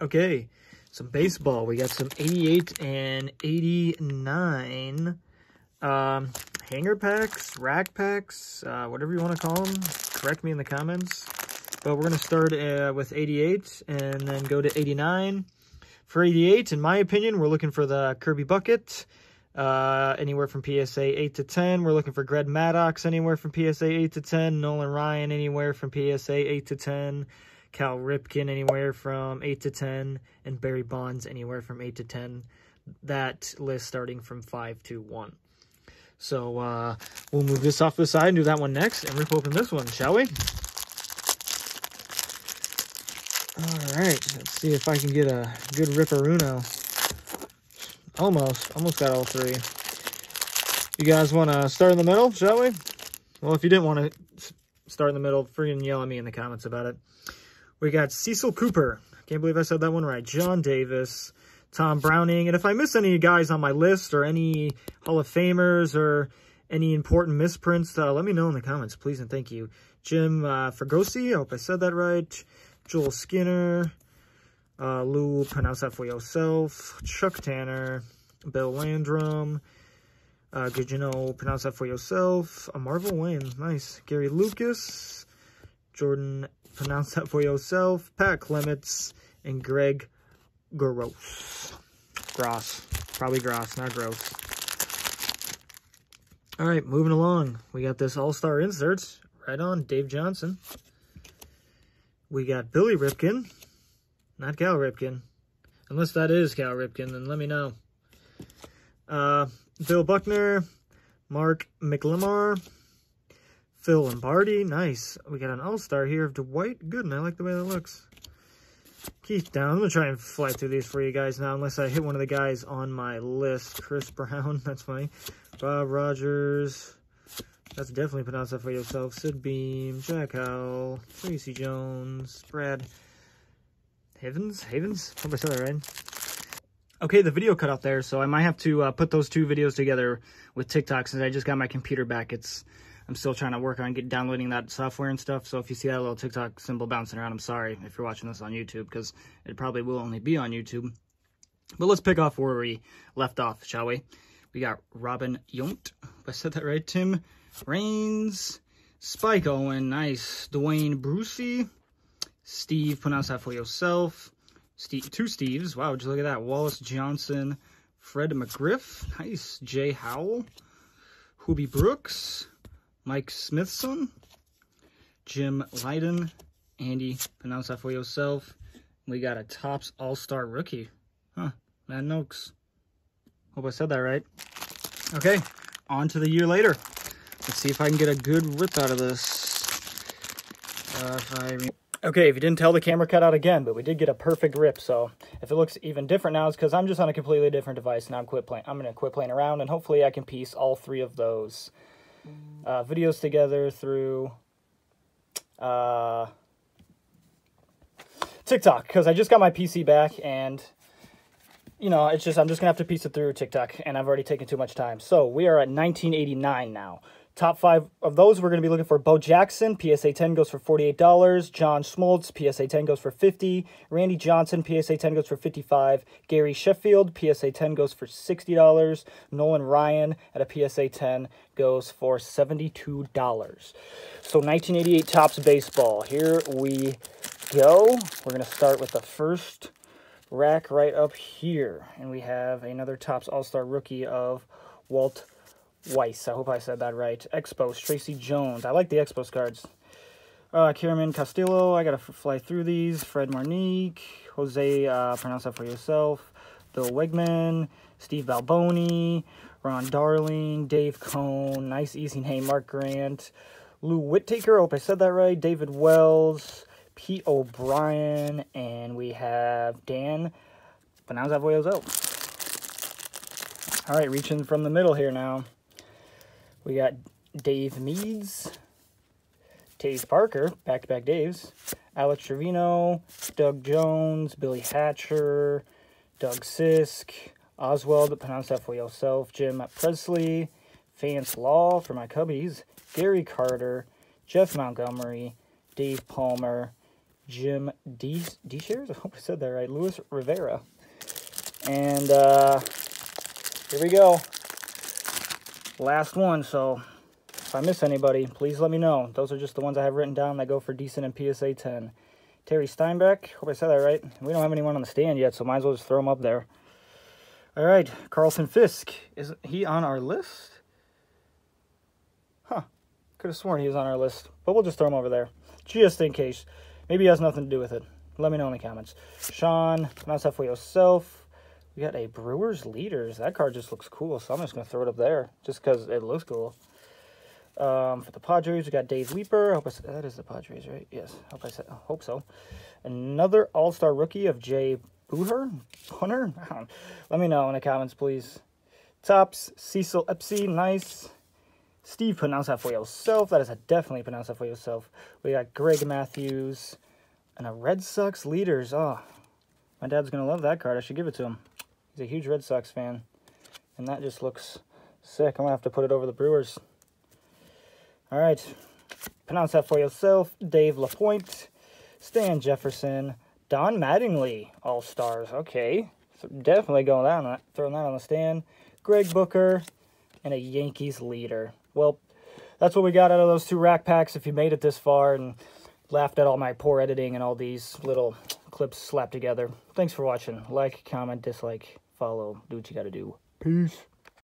Okay, some baseball. We got some 88 and 89 um, hanger packs, rack packs, uh, whatever you want to call them. Correct me in the comments. But we're going to start uh, with 88 and then go to 89. For 88, in my opinion, we're looking for the Kirby Puckett. Uh, anywhere from PSA 8 to 10. We're looking for Greg Maddux anywhere from PSA 8 to 10. Nolan Ryan anywhere from PSA 8 to 10. Cal Ripken anywhere from 8 to 10, and Barry Bonds anywhere from 8 to 10. That list starting from 5 to 1. So uh, we'll move this off to the side and do that one next, and rip open this one, shall we? All right, let's see if I can get a good Ripperuno. Almost, almost got all three. You guys want to start in the middle, shall we? Well, if you didn't want to start in the middle, freaking yell at me in the comments about it. We got Cecil Cooper. Can't believe I said that one right. John Davis, Tom Browning. And if I miss any guys on my list or any Hall of Famers or any important misprints, uh, let me know in the comments, please and thank you. Jim uh, Fregosi, I hope I said that right. Joel Skinner. Uh, Lou, pronounce that for yourself. Chuck Tanner. Bill Landrum. Uh, good you know, pronounce that for yourself. A Marvell Wayne, nice. Gary Lucas. Jordan pronounce that for yourself. Pat Clements and Greg Gross. Gross. Probably Gross, not Gross. All right, moving along. We got this All-Star inserts. Right on, Dave Johnson. We got Billy Ripken. Not Cal Ripken. Unless that is Cal Ripken, then let me know. Uh, Bill Buckner. Mark McLemore. Phil Lombardi, nice. We got an all-star here of Dwight Gooden. I like the way that looks. Keith Down. I'm going to try and fly through these for you guys now, unless I hit one of the guys on my list. Chris Brown, that's funny. Bob Rogers. That's definitely pronounced that for yourself. Sid Bream, Jack Howell, Tracy Jones, Brad Havens? Havens? Hope I said that right. Okay, the video cut out there, so I might have to uh, put those two videos together with TikTok since I just got my computer back. It's I'm still trying to work on get downloading that software and stuff. So if you see that little TikTok symbol bouncing around, I'm sorry if you're watching this on YouTube because it probably will only be on YouTube. But let's pick off where we left off, shall we? We got Robin Yount. I said that right. Tim Raines. Spike Owen. Nice. Dwayne Brucey. Steve. Pronounce that for yourself. Steve, two Steves. Wow, just look at that. Wallace Johnson. Fred McGriff. Nice. Jay Howell. Hubie Brooks. Mike Smithson, Jim Leiden, Andy, pronounce that for yourself. We got a Topps All-Star rookie. Huh, Matt Nokes. Hope I said that right. Okay, on to the year later. Let's see if I can get a good rip out of this. Uh, if I... Okay, if you didn't tell, the camera cut out again, but we did get a perfect rip, so if it looks even different now, it's because I'm just on a completely different device, and I'm, quit playing. I'm going to quit playing around, and hopefully I can piece all three of those uh, videos together through uh, TikTok because I just got my PC back and you know it's just I'm just gonna have to piece it through TikTok and I've already taken too much time. So we are at 1989 now. Top five of those, we're going to be looking for Bo Jackson. PSA 10 goes for $48. John Smoltz, PSA 10 goes for 50 Randy Johnson, PSA 10 goes for 55 Gary Sheffield, PSA 10 goes for $60. Nolan Ryan at a PSA 10 goes for $72. So 1988 Topps Baseball. Here we go. We're going to start with the first rack right up here. And we have another Topps All-Star rookie of Walt Weiss. I hope I said that right. Expos, Tracy Jones. I like the Expos cards. Uh, Kierman Castillo. I got to fly through these. Fred Manrique. Jose, uh, pronounce that for yourself. Bill Wegman. Steve Balboni. Ron Darling. Dave Cone. Nice, easy name. Mark Grant. Lou Whitaker. hope I said that right. David Wells. Pete O'Brien. And we have Dan. Pronounce that for yourself. All right, reaching from the middle here now. We got Dave Meads, Dave Parker, back-to-back Daves, Alex Trevino, Doug Jones, Billy Hatcher, Doug Sisk, Oswald, pronounce that for yourself, Jim Presley, Vance Law for my Cubbies, Gary Carter, Jeff Montgomery, Dave Palmer, Jim D. D. Shares? I hope I said that right. Luis Rivera. And uh, here we go. Last one. So if I miss anybody, please let me know. Those are just the ones I have written down that go for decent and PSA 10. Terry Steinbach. Hope I said that right. We don't have anyone on the stand yet, so might as well just throw them up there. All right, Carlton Fisk. Is he on our list? Huh. Could have sworn he was on our list, but we'll just throw him over there. Just in case. Maybe he has nothing to do with it. Let me know in the comments. Sean, for yourself. We got a Brewers Leaders. That card just looks cool, so I'm just going to throw it up there just because it looks cool. Um, for the Padres, we got Dave Leiper. Hope I that is the Padres, right? Yes. Hope I said. Hope so. Another All-Star rookie of Jay Booher, Punter. Let me know in the comments, please. Topps Cecil Espy, nice. Steve, pronounce that for yourself. That is a definitely pronounce that for yourself. We got Greg Matthews and a Red Sox leaders. Oh, my dad's gonna love that card. I should give it to him. He's a huge Red Sox fan, and that just looks sick. I'm gonna have to put it over the Brewers. All right. Pronounce that for yourself. Dave LaPoint, Stan Jefferson, Don Mattingly, All Stars. Okay. So definitely going down that, throwing that on the stand. Greg Booker, and a Yankees leader. Well, that's what we got out of those two rack packs. If you made it this far and laughed at all my poor editing and all these little clips slapped together. Thanks for watching. Like, comment, dislike, follow, do what you gotta do. Peace.